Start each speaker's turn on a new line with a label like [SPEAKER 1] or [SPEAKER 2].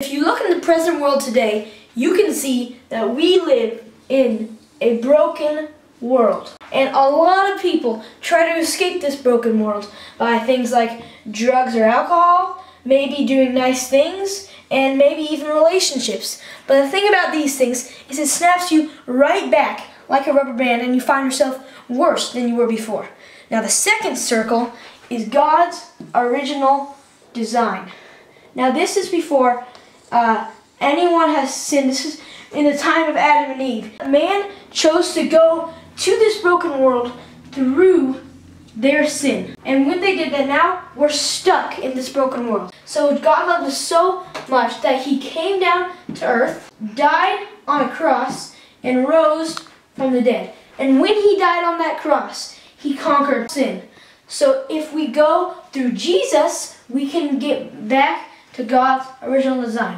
[SPEAKER 1] If you look in the present world today, you can see that we live in a broken world. And a lot of people try to escape this broken world by things like drugs or alcohol, maybe doing nice things, and maybe even relationships. But the thing about these things is it snaps you right back like a rubber band and you find yourself worse than you were before. Now the second circle is God's original design. Now this is before uh, anyone has sinned. This is in the time of Adam and Eve. Man chose to go to this broken world through their sin. And when they did that, now we're stuck in this broken world. So God loved us so much that he came down to earth, died on a cross, and rose from the dead. And when he died on that cross, he conquered sin. So if we go through Jesus, we can get back to God's original design.